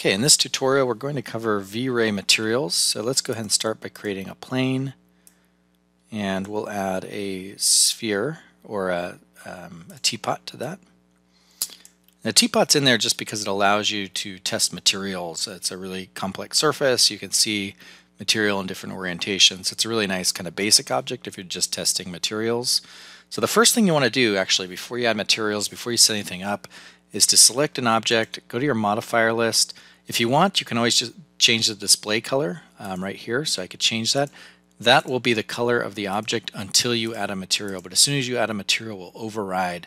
Okay, in this tutorial we're going to cover V-Ray materials. So let's go ahead and start by creating a plane and we'll add a sphere or a, um, a teapot to that. The teapot's in there just because it allows you to test materials. It's a really complex surface. You can see material in different orientations. It's a really nice kind of basic object if you're just testing materials. So the first thing you want to do actually before you add materials, before you set anything up, is to select an object, go to your modifier list, if you want, you can always just change the display color um, right here. So I could change that. That will be the color of the object until you add a material. But as soon as you add a material, will override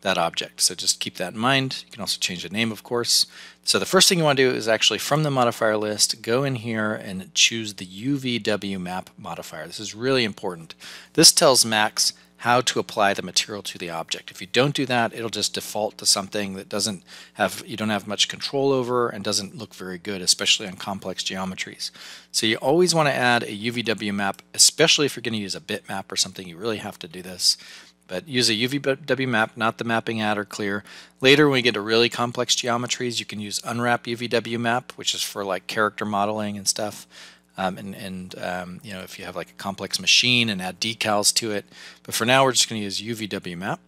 that object. So just keep that in mind. You can also change the name, of course. So the first thing you want to do is actually from the modifier list, go in here and choose the UVW map modifier. This is really important. This tells Max how to apply the material to the object. If you don't do that, it'll just default to something that doesn't have you don't have much control over and doesn't look very good, especially on complex geometries. So you always want to add a UVW map, especially if you're going to use a bitmap or something, you really have to do this. But use a UVW map, not the mapping adder clear. Later, when we get to really complex geometries, you can use unwrap UVW map, which is for like character modeling and stuff. Um, and, and um, you know if you have like a complex machine and add decals to it. But for now we're just going to use UVW map.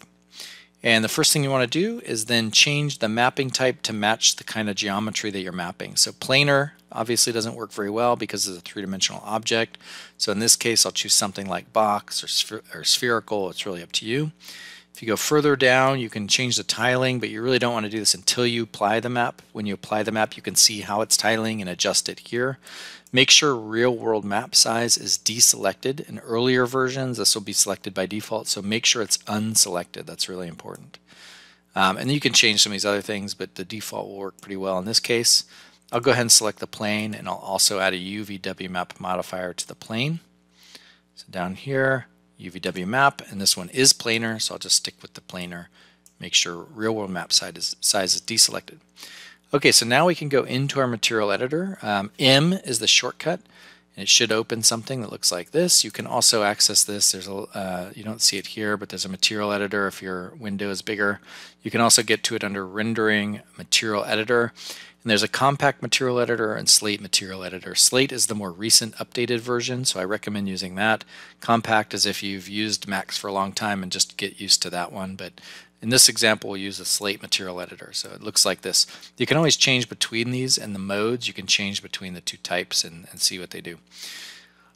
And the first thing you want to do is then change the mapping type to match the kind of geometry that you're mapping. So planar obviously doesn't work very well because it's a three-dimensional object. So in this case I'll choose something like box or, or spherical. It's really up to you. If you go further down, you can change the tiling, but you really don't want to do this until you apply the map. When you apply the map, you can see how it's tiling and adjust it here. Make sure real world map size is deselected. In earlier versions, this will be selected by default, so make sure it's unselected. That's really important. Um, and you can change some of these other things, but the default will work pretty well in this case. I'll go ahead and select the plane, and I'll also add a UVW map modifier to the plane. So down here, UVW map, and this one is planar, so I'll just stick with the planar. Make sure real world map size is, size is deselected. Okay, so now we can go into our material editor. Um, M is the shortcut, and it should open something that looks like this. You can also access this. There's a uh, you don't see it here, but there's a material editor if your window is bigger. You can also get to it under rendering material editor. And there's a compact material editor and slate material editor. Slate is the more recent updated version, so I recommend using that. Compact is if you've used Max for a long time and just get used to that one, but in this example, we'll use a slate material editor. So it looks like this. You can always change between these and the modes. You can change between the two types and, and see what they do.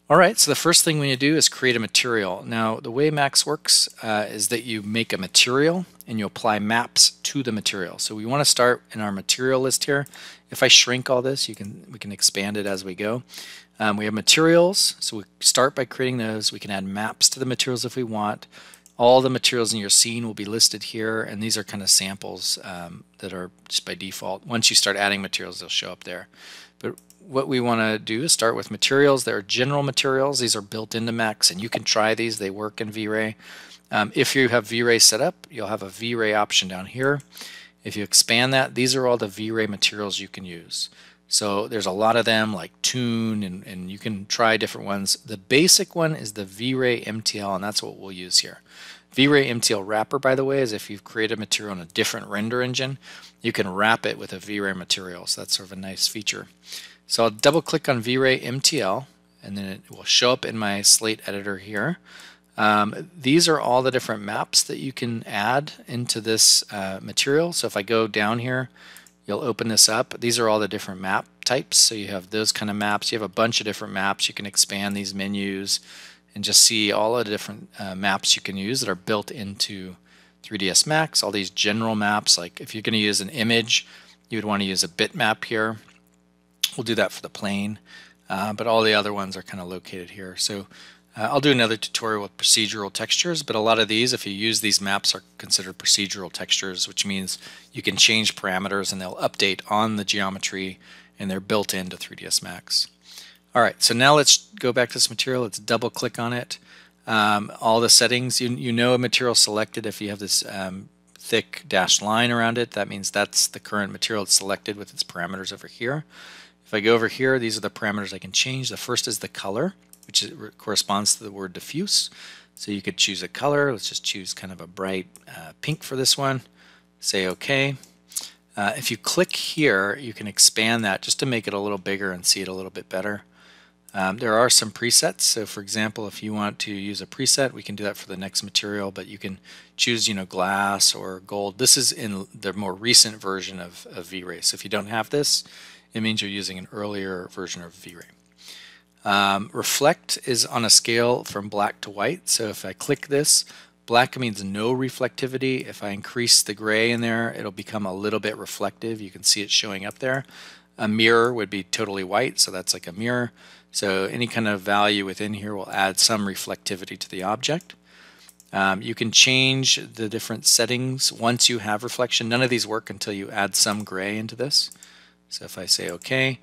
All right, so the first thing we need to do is create a material. Now, the way Max works uh, is that you make a material and you apply maps to the material. So we want to start in our material list here. If I shrink all this, you can we can expand it as we go. Um, we have materials, so we start by creating those. We can add maps to the materials if we want. All the materials in your scene will be listed here, and these are kind of samples um, that are just by default. Once you start adding materials, they'll show up there. But what we want to do is start with materials. There are general materials. These are built into Max, and you can try these. They work in V-Ray. Um, if you have V-Ray set up, you'll have a V-Ray option down here. If you expand that, these are all the V-Ray materials you can use. So there's a lot of them like Tune, and, and you can try different ones. The basic one is the V-Ray MTL and that's what we'll use here. V-Ray MTL wrapper, by the way, is if you've created material in a different render engine, you can wrap it with a V-Ray material. So that's sort of a nice feature. So I'll double click on V-Ray MTL and then it will show up in my slate editor here. Um, these are all the different maps that you can add into this uh, material. So if I go down here, you'll open this up. These are all the different map types. So you have those kind of maps. You have a bunch of different maps. You can expand these menus and just see all of the different uh, maps you can use that are built into 3ds Max. All these general maps, like if you're going to use an image, you would want to use a bitmap here. We'll do that for the plane, uh, but all the other ones are kind of located here. So uh, I'll do another tutorial with procedural textures, but a lot of these, if you use these maps, are considered procedural textures, which means you can change parameters and they'll update on the geometry and they're built into 3ds Max. All right, so now let's go back to this material. Let's double click on it. Um, all the settings, you, you know a material selected if you have this um, thick dashed line around it. That means that's the current material it's selected with its parameters over here. If I go over here, these are the parameters I can change. The first is the color which is, corresponds to the word diffuse. So you could choose a color. Let's just choose kind of a bright uh, pink for this one. Say OK. Uh, if you click here, you can expand that just to make it a little bigger and see it a little bit better. Um, there are some presets. So for example, if you want to use a preset, we can do that for the next material, but you can choose, you know, glass or gold. This is in the more recent version of, of V-Ray. So if you don't have this, it means you're using an earlier version of V-Ray. Um, reflect is on a scale from black to white. So if I click this, black means no reflectivity. If I increase the gray in there, it'll become a little bit reflective. You can see it showing up there. A mirror would be totally white, so that's like a mirror. So any kind of value within here will add some reflectivity to the object. Um, you can change the different settings once you have reflection. None of these work until you add some gray into this. So if I say OK,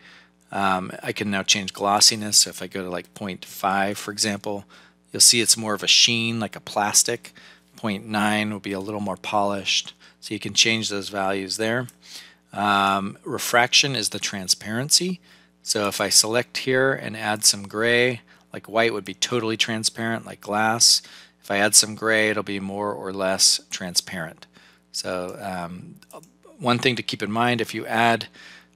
um, I can now change glossiness. So if I go to like 0.5, for example, you'll see it's more of a sheen, like a plastic. 0.9 will be a little more polished. So you can change those values there. Um, refraction is the transparency. So if I select here and add some gray, like white would be totally transparent, like glass. If I add some gray, it'll be more or less transparent. So um, one thing to keep in mind, if you add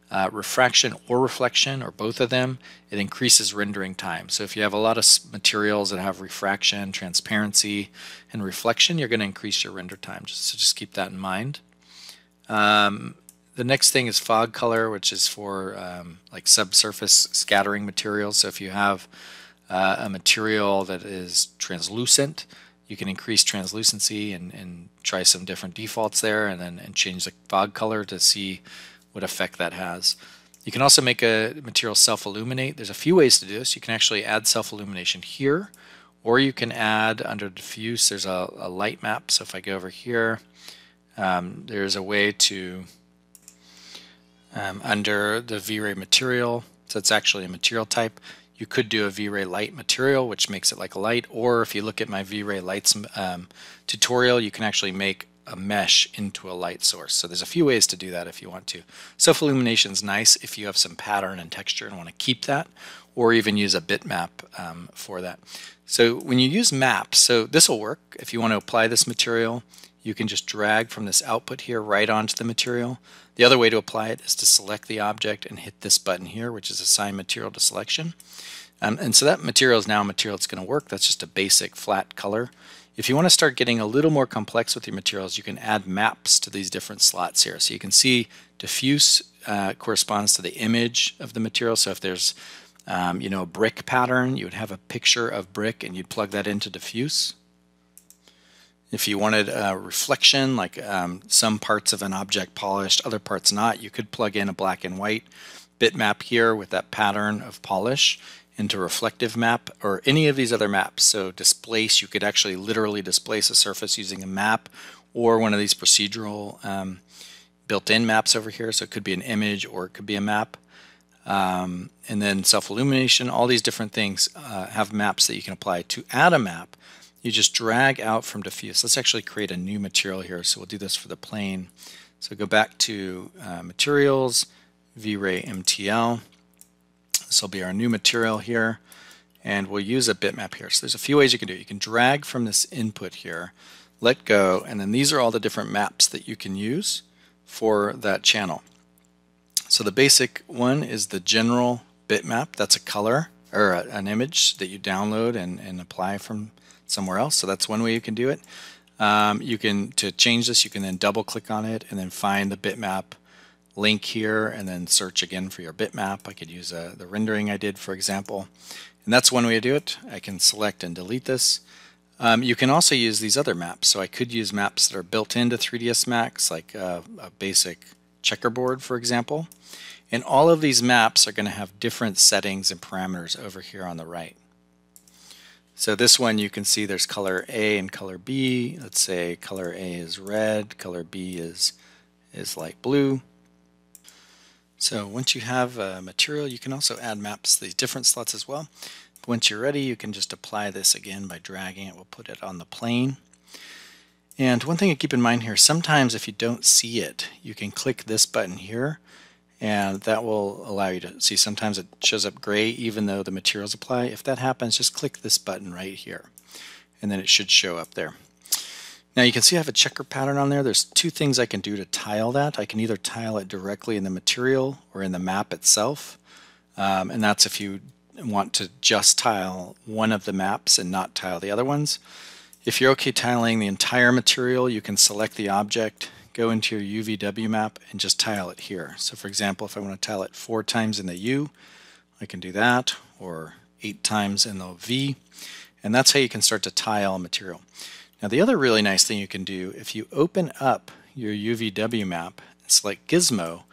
uh, refraction or reflection or both of them, it increases rendering time. So if you have a lot of materials that have refraction, transparency, and reflection, you're going to increase your render time. Just, so just keep that in mind. Um, the next thing is fog color, which is for um, like subsurface scattering materials. So if you have uh, a material that is translucent, you can increase translucency and, and try some different defaults there and then and change the fog color to see what effect that has. You can also make a material self-illuminate. There's a few ways to do this. You can actually add self-illumination here, or you can add under diffuse, there's a, a, light map. So if I go over here, um, there's a way to, um, under the V-Ray material, so it's actually a material type, you could do a V-Ray light material, which makes it like a light, or if you look at my V-Ray lights um, tutorial, you can actually make a mesh into a light source. So there's a few ways to do that if you want to. Self-illumination is nice if you have some pattern and texture and want to keep that, or even use a bitmap um, for that. So when you use maps, so this will work. If you want to apply this material, you can just drag from this output here right onto the material. The other way to apply it is to select the object and hit this button here, which is assign material to selection. Um, and so that material is now a material that's going to work. That's just a basic flat color. If you want to start getting a little more complex with your materials, you can add maps to these different slots here. So you can see diffuse uh, corresponds to the image of the material. So if there's um, you know, a brick pattern, you would have a picture of brick and you'd plug that into diffuse. If you wanted a reflection, like um, some parts of an object polished, other parts not, you could plug in a black and white bitmap here with that pattern of polish into reflective map or any of these other maps. So displace, you could actually literally displace a surface using a map or one of these procedural um, built-in maps over here. So it could be an image or it could be a map. Um, and then self-illumination, all these different things uh, have maps that you can apply. To add a map, you just drag out from diffuse. Let's actually create a new material here. So we'll do this for the plane. So go back to uh, materials, V-Ray MTL. This will be our new material here and we'll use a bitmap here. So there's a few ways you can do it. You can drag from this input here, let go, and then these are all the different maps that you can use for that channel. So the basic one is the general bitmap. That's a color or a, an image that you download and, and apply from somewhere else. So that's one way you can do it. Um, you can, to change this, you can then double click on it and then find the bitmap link here and then search again for your bitmap. I could use uh, the rendering I did, for example. And that's one way to do it. I can select and delete this. Um, you can also use these other maps. So I could use maps that are built into 3ds Max, like uh, a basic checkerboard, for example. And all of these maps are going to have different settings and parameters over here on the right. So this one you can see there's color A and color B. Let's say color A is red, color B is, is light blue. So once you have a material, you can also add maps to these different slots as well. Once you're ready, you can just apply this again by dragging it. We'll put it on the plane. And one thing to keep in mind here, sometimes if you don't see it, you can click this button here and that will allow you to see sometimes it shows up gray even though the materials apply. If that happens, just click this button right here and then it should show up there. Now you can see I have a checker pattern on there. There's two things I can do to tile that. I can either tile it directly in the material or in the map itself. Um, and that's if you want to just tile one of the maps and not tile the other ones. If you're okay tiling the entire material, you can select the object, go into your UVW map, and just tile it here. So for example, if I want to tile it four times in the U, I can do that, or eight times in the V. And that's how you can start to tile material. Now the other really nice thing you can do, if you open up your UVW map and select Gizmo,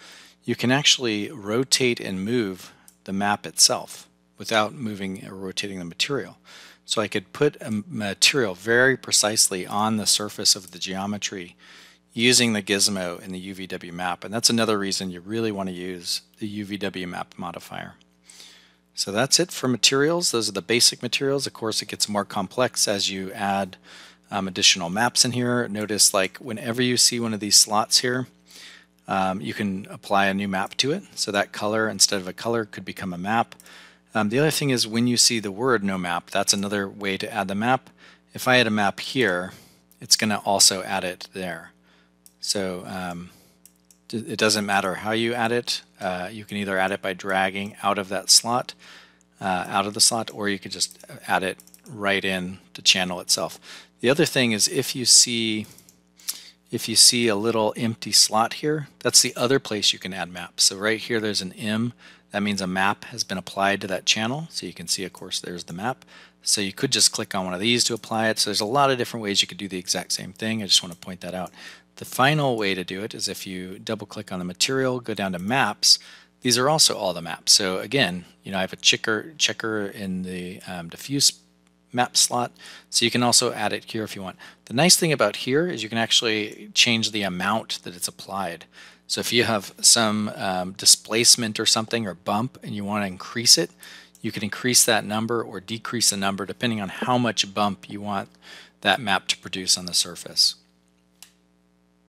you can actually rotate and move the map itself without moving or rotating the material. So I could put a material very precisely on the surface of the geometry using the gizmo in the UVW map. And that's another reason you really want to use the UVW map modifier. So that's it for materials. Those are the basic materials. Of course, it gets more complex as you add um, additional maps in here. Notice like whenever you see one of these slots here, um, you can apply a new map to it. So that color, instead of a color, could become a map. Um, the other thing is when you see the word no map, that's another way to add the map. If I add a map here, it's going to also add it there. So um, it doesn't matter how you add it. Uh, you can either add it by dragging out of that slot, uh, out of the slot, or you could just add it right in the channel itself. The other thing is if you see if you see a little empty slot here, that's the other place you can add maps. So right here there's an M. That means a map has been applied to that channel. So you can see, of course, there's the map. So you could just click on one of these to apply it. So there's a lot of different ways you could do the exact same thing. I just want to point that out. The final way to do it is if you double click on the material, go down to maps, these are also all the maps. So again, you know, I have a checker, checker in the um, diffuse map slot. So you can also add it here if you want. The nice thing about here is you can actually change the amount that it's applied. So if you have some um, displacement or something or bump and you want to increase it, you can increase that number or decrease the number depending on how much bump you want that map to produce on the surface.